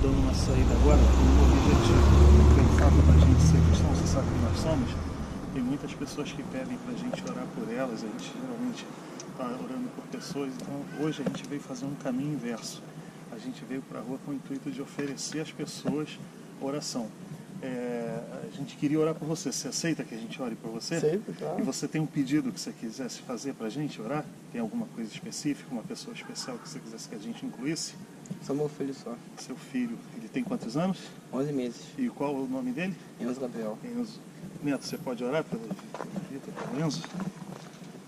dando uma saída agora com um objetivo. Pelo fato da gente ser cristão, você sabe que nós somos, tem muitas pessoas que pedem para a gente orar por elas, a gente geralmente está orando por pessoas, então hoje a gente veio fazer um caminho inverso. A gente veio para a rua com o intuito de oferecer às pessoas oração. É, a gente queria orar por você. Você aceita que a gente ore por você? Sempre, claro. E você tem um pedido que você quisesse fazer para a gente orar? Tem alguma coisa específica, uma pessoa especial que você quisesse que a gente incluísse? Só meu filho só. Seu filho, ele tem quantos anos? 11 meses. E qual é o nome dele? Enzo Gabriel. Enzo. Neto, você pode orar pelo pelo Enzo?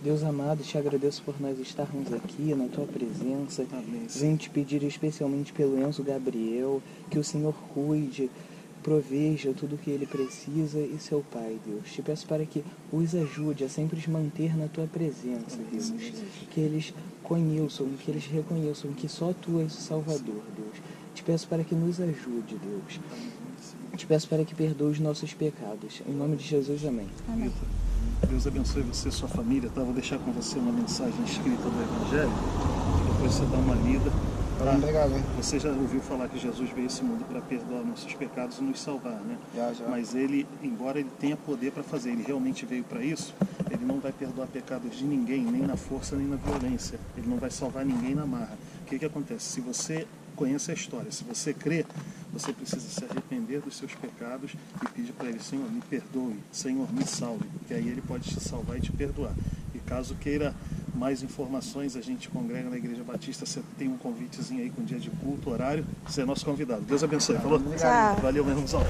Deus amado, te agradeço por nós estarmos aqui na tua presença. Amém. Venho te pedir especialmente pelo Enzo Gabriel, que o Senhor cuide, proveja tudo o que ele precisa e seu Pai, Deus. Te peço para que os ajude a sempre os manter na tua presença, Deus. Que eles conheçam, que eles reconheçam que só tu és o Salvador, Deus. Te peço para que nos ajude, Deus. Te peço para que perdoe os nossos pecados. Em nome de Jesus, amém. Vitor, Deus abençoe você e sua família. Tá? Vou deixar com você uma mensagem escrita do Evangelho. Depois você dá uma lida. Tá? Você já ouviu falar que Jesus veio a esse mundo para perdoar nossos pecados e nos salvar, né? Já, já. Mas ele, embora ele tenha poder para fazer, ele realmente veio para isso, ele não vai perdoar pecados de ninguém, nem na força, nem na violência. Ele não vai salvar ninguém na marra. O que, que acontece? Se você conhece a história, se você crê, você precisa se arrepender dos seus pecados e pedir para ele, Senhor, me perdoe, Senhor, me salve, porque aí ele pode te salvar e te perdoar. E caso queira mais informações, a gente congrega na Igreja Batista, você tem um convitezinho aí com dia de culto, horário, você é nosso convidado. Deus abençoe. Falou? Obrigado. Valeu, meu irmãozão.